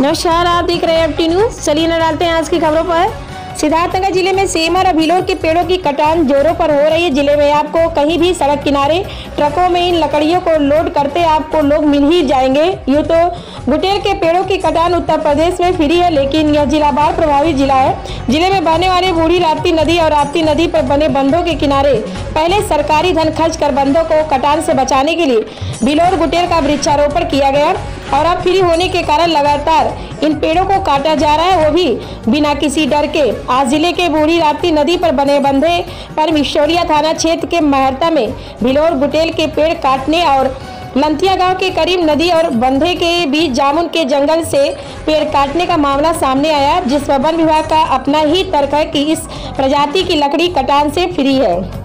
नमस्कार, आप देख रहे हैं एफ़ टी न्यूज़ चलिए न डालते हैं आज की खबरों पर। सिद्धार्थनगर ज़िले में सेम और अभिलोर के पेड़ों की कटान जोरों पर हो रही है। ज़िले में आपको कहीं भी सड़क किनारे ट्रकों में इन लकड़ियों को लोड करते आपको लोग मिल ही जाएँगे। यूँ तो गुटेर के पेड़ों की कटान उत्तर प्रदेश में फ्री है, लेकिन यह जिला बाढ़ प्रभावित जिला है। ज़िले में बहने वाले बूढ़ी राप्ती नदी और राप्ती नदी पर बने बंधों के किनारे पहले सरकारी धन खर्च कर बंधों को कटान से बचाने के लिए बिलोर गुटेर का वृक्षारोपण किया गया। और अब फ्री होने के कारण लगातार इन पेड़ों को काटा जा रहा है। वो भी बिना किसी डर के। आज ज़िले के बूढ़ी राप्ती नदी पर बने बंधे पर मिशोरिया थाना क्षेत्र के महरता में भिलोर गुटेल के पेड़ काटने और लंथिया गाँव के करीब नदी और बंधे के बीच जामुन के जंगल से पेड़ काटने का मामला सामने आया, जिस पर वन विभाग का अपना ही तर्क है कि इस प्रजाति की लकड़ी कटान से फ्री है।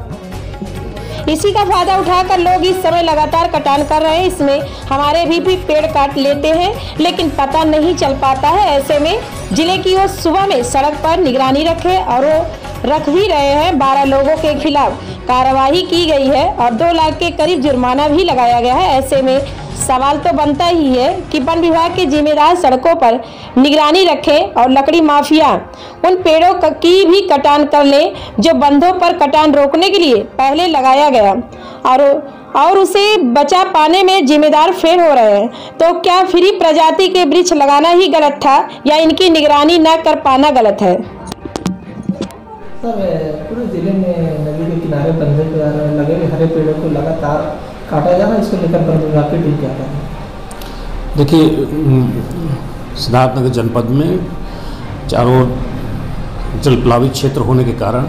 इसी का फ़ायदा उठाकर लोग इस समय लगातार कटान कर रहे हैं। इसमें हमारे भी, भी पेड़ काट लेते हैं लेकिन पता नहीं चल पाता है। ऐसे में ज़िले की वो सुबह में सड़क पर निगरानी रखे और वो रख भी रहे हैं। बारह लोगों के खिलाफ कार्रवाई की गई है और दो लाख के करीब जुर्माना भी लगाया गया है। ऐसे में सवाल तो बनता ही है कि वन विभाग के जिम्मेदार सड़कों पर निगरानी रखें और लकड़ी माफिया, उन पेड़ों की भी कटान कर ले जो बंधों पर कटान रोकने के लिए पहले लगाया गया। और और उसे बचा पाने में जिम्मेदार फेल हो रहे हैं। तो क्या फ्री प्रजाति के वृक्ष लगाना ही गलत था या इनकी निगरानी न कर पाना गलत है? सर, पूरे ज़िले में नदी के किनारे बंधे लगे हरे पेड़ों को लगातार काटा जा रहा है, इसको लेकर की टीम क्या है? देखिए सिद्धार्थनगर जनपद में चारों ओर जलप्लावित क्षेत्र होने के कारण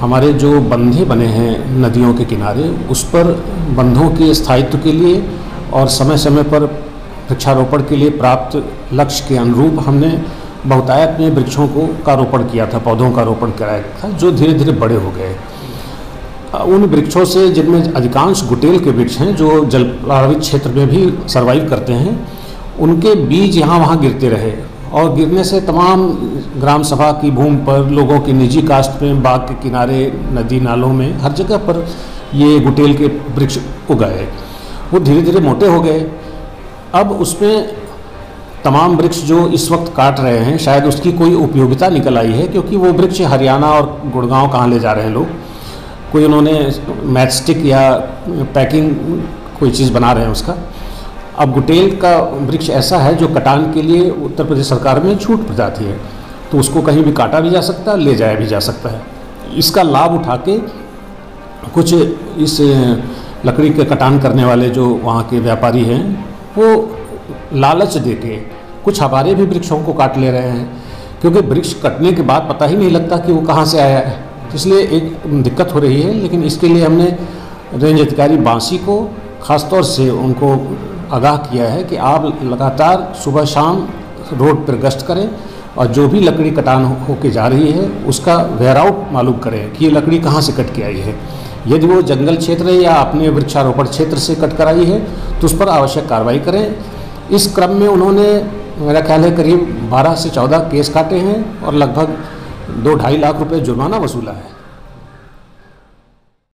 हमारे जो बंधे बने हैं नदियों के किनारे, उस पर बंधों के स्थायित्व के लिए और समय समय पर वृक्षारोपण के लिए प्राप्त लक्ष्य के अनुरूप हमने बहुतायत में वृक्षों को का रोपण किया था, पौधों का रोपण कराया था, जो धीरे धीरे बड़े हो गए। उन वृक्षों से जिनमें अधिकांश गुटेल के वृक्ष हैं, जो जल प्रभावित क्षेत्र में भी सर्वाइव करते हैं, उनके बीज यहाँ वहाँ गिरते रहे। और गिरने से तमाम ग्राम सभा की भूमि पर, लोगों की निजी कास्ट में, बाग के किनारे, नदी नालों में, हर जगह पर ये गुटेल के वृक्ष उगाए। वो धीरे धीरे मोटे हो गए। अब उसमें तमाम वृक्ष जो इस वक्त काट रहे हैं, शायद उसकी कोई उपयोगिता निकल आई है, क्योंकि वो वृक्ष हरियाणा और गुड़गांव कहाँ ले जा रहे हैं लोग? कोई उन्होंने मैचस्टिक या पैकिंग कोई चीज़ बना रहे हैं उसका। अब गुटेल का वृक्ष ऐसा है जो कटान के लिए उत्तर प्रदेश सरकार में छूट प्रजाति है तो उसको कहीं भी काटा भी जा सकता है, ले जाया भी जा सकता है। इसका लाभ उठा के कुछ इस लकड़ी के कटान करने वाले जो वहाँ के व्यापारी हैं, वो लालच दे के कुछ हमारे भी वृक्षों को काट ले रहे हैं, क्योंकि वृक्ष कटने के बाद पता ही नहीं लगता कि वो कहाँ से आया है। इसलिए एक दिक्कत हो रही है, लेकिन इसके लिए हमने रेंज अधिकारी बांसी को, ख़ासतौर से उनको आगाह किया है कि आप लगातार सुबह शाम रोड पर गश्त करें और जो भी लकड़ी कटान होके जा रही है, उसका वेयर आउट मालूम करें कि ये लकड़ी कहाँ से कट के आई है। यदि वो जंगल क्षेत्र है या अपने वृक्षारोपण क्षेत्र से कट कर आई है तो उस पर आवश्यक कार्रवाई करें। इस क्रम में उन्होंने, मेरा ख्याल है करीब 12 से 14 केस काटे हैं और लगभग दो ढाई लाख रुपए जुर्माना वसूला है।